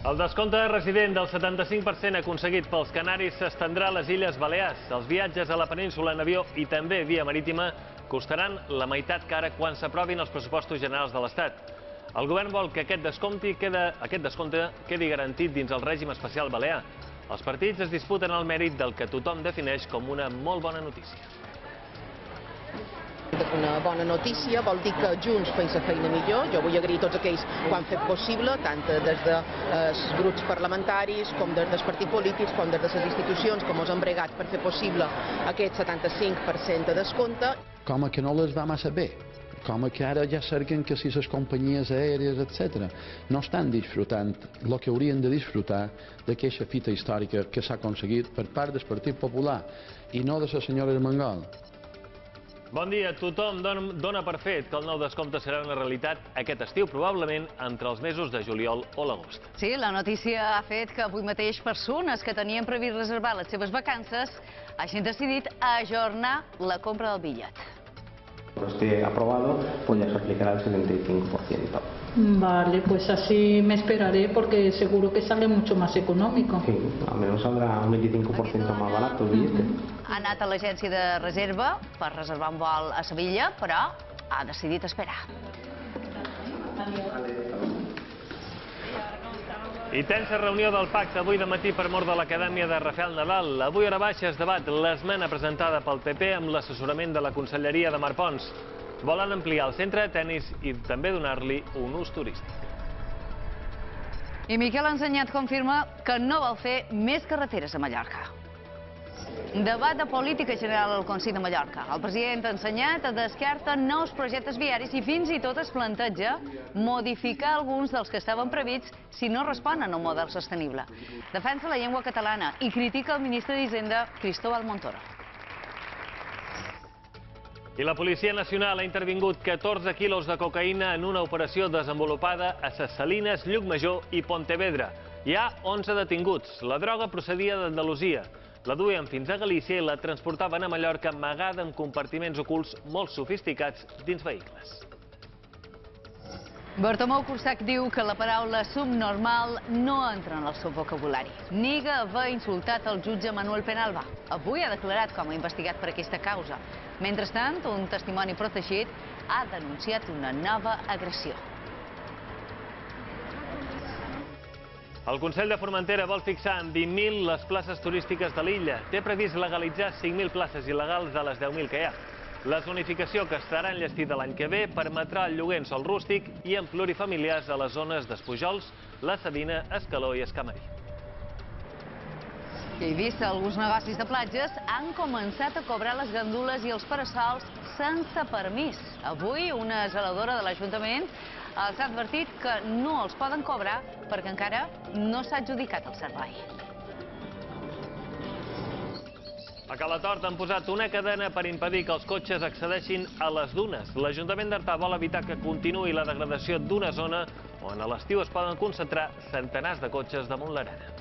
El descompte de resident del 75% aconseguit pels canaris s'estendrà a les Illes Balears. Els viatges a la península en avió i també via marítima costaran la meitat que ara quan s'aprovin els pressupostos generals de l'Estat. El govern vol que aquest, descompte aquest descompte quedi garantit dins el règim especial balear. Els partits es disputen el mèrit del que tothom defineix com una molt bona notícia. Una bona notícia vol dir que junts feim la feina millor. Jo vull agrair tots aquells que ho han fet possible, tant des dels de, eh, grups parlamentaris, com des dels partits polítics, com des de les institucions que ens han bregat per fer possible aquest 75% de descompte. Com que no les va massa bé, com que ara ja cerquen que si les companyies aèries, etc., no estan disfrutant el que haurien de disfrutar d'aquesta fita històrica que s'ha aconseguit per part del Partit Popular i no de la senyora Armengol. Bon dia. Tothom dona, per fet que el nou descompte serà una realitat aquest estiu, probablement entre els mesos de juliol o l'agost. Sí, la notícia ha fet que avui mateix persones que tenien previst reservar les seves vacances hagin decidit ajornar la compra del bitllet. Esté aprobado, pues ya se aplicará el 75%. Vale, pues así me esperaré porque seguro que sale mucho más económico. Sí, al menos saldrá un 25% más barato el billete. Ha anat a l'agència de reserva per reservar un vol a Sevilla, però ha decidit esperar. I tensa reunió del pacte avui de matí per mort de l'Acadèmia de Rafael Nadal. Avui a la baixa es debat l'esmena presentada pel PP amb l'assessorament de la Conselleria de Marpons. Volen ampliar el centre de tennis i també donar-li un ús turístic. I Miquel Ensenyat confirma que no vol fer més carreteres a Mallorca. Debat de política general al Consell de Mallorca. El president ensenyat descarta nous projectes viaris i fins i tot es planteja modificar alguns dels que estaven previts si no responen a un model sostenible. Defensa la llengua catalana i critica el ministre d'Hisenda, Cristóbal Montoro. I la Policia Nacional ha intervingut 14 quilos de cocaïna en una operació desenvolupada a Ses Salines, Llucmajor i Pontevedra. Hi ha 11 detinguts. La droga procedia d'Andalusia. La duien fins a Galícia i la transportaven a Mallorca amagada amb compartiments ocults molt sofisticats dins vehicles. Bartomeu Cursac diu que la paraula subnormal no entra en el seu vocabulari. Niga haver insultat el jutge Manuel Penalba. Avui ha declarat com a investigat per aquesta causa. Mentrestant, un testimoni protegit ha denunciat una nova agressió. El Consell de Formentera vol fixar en 20.000 les places turístiques de l'illa. Té previst legalitzar 5.000 places il·legals de les 10.000 que hi ha. La zonificació que estarà enllestida l'any que ve permetrà el lloguer en sol rústic i en plurifamiliars a les zones d'Espujols, La Sabina, Escaló i Escamarí. A Eivissa, alguns negocis de platges han començat a cobrar les gandules i els parasols sense permís. Avui, una zeladora de l'Ajuntament els ha advertit que no els poden cobrar perquè encara no s'ha adjudicat el servei. A Calatort han posat una cadena per impedir que els cotxes accedeixin a les dunes. L'Ajuntament d'Artà vol evitar que continuï la degradació d'una zona on a l'estiu es poden concentrar centenars de cotxes damunt l'arena.